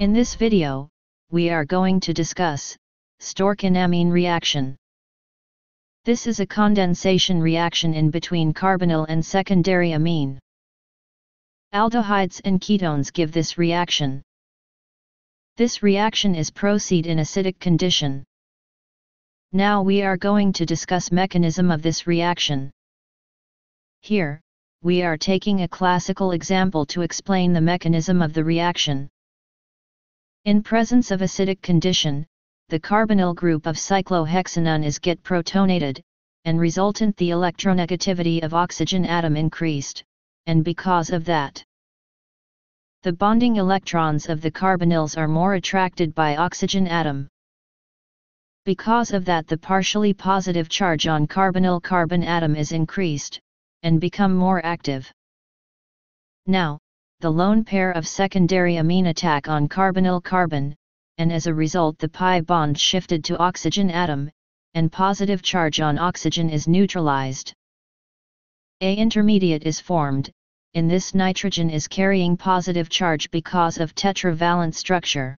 In this video, we are going to discuss Stork-enamine reaction. This is a condensation reaction in between carbonyl and secondary amine. Aldehydes and ketones give this reaction. This reaction is proceed in acidic condition. Now we are going to discuss mechanism of this reaction. Here, we are taking a classical example to explain the mechanism of the reaction. In presence of acidic condition, the carbonyl group of cyclohexanone is get protonated, and resultant the electronegativity of oxygen atom increased, and because of that, the bonding electrons of the carbonyls are more attracted by oxygen atom. Because of that the partially positive charge on carbonyl carbon atom is increased, and become more active. Now, the lone pair of secondary amine attack on carbonyl carbon, and as a result the pi bond shifted to oxygen atom, and positive charge on oxygen is neutralized. A intermediate is formed, in this nitrogen is carrying positive charge because of tetravalent structure.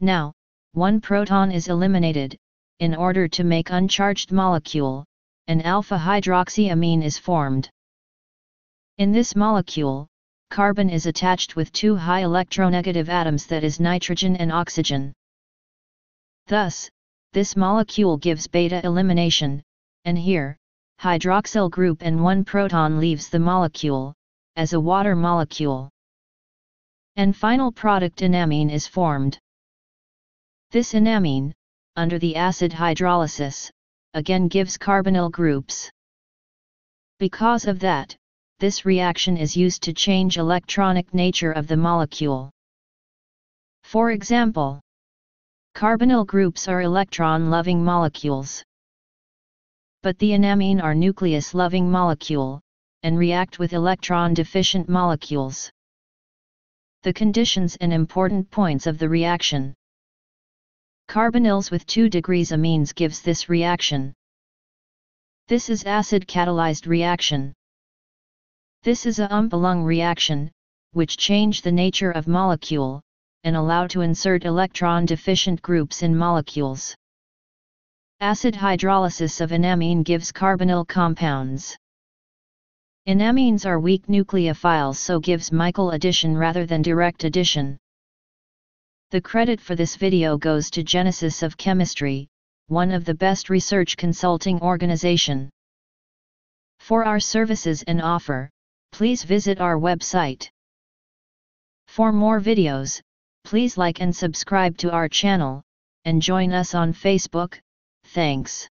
Now, one proton is eliminated, in order to make uncharged molecule, an alpha hydroxyamine is formed. In this molecule, carbon is attached with two high electronegative atoms that is nitrogen and oxygen. Thus, this molecule gives beta elimination, and here, hydroxyl group and one proton leaves the molecule, as a water molecule. And final product enamine is formed. This enamine, under the acid hydrolysis, again gives carbonyl groups. Because of that, this reaction is used to change electronic nature of the molecule. For example, carbonyl groups are electron-loving molecules. But the enamine are nucleus-loving molecule, and react with electron-deficient molecules. The conditions and important points of the reaction. Carbonyls with 2 degrees amines gives this reaction. This is acid-catalyzed reaction. This is a Umpolung reaction, which change the nature of molecule, and allow to insert electron-deficient groups in molecules. Acid hydrolysis of enamine gives carbonyl compounds. Enamines are weak nucleophiles so gives Michael addition rather than direct addition. The credit for this video goes to Genesis of Chemistry, one of the best research consulting organization. For our services and offer, please visit our website. For more videos, please like and subscribe to our channel, and join us on Facebook, thanks.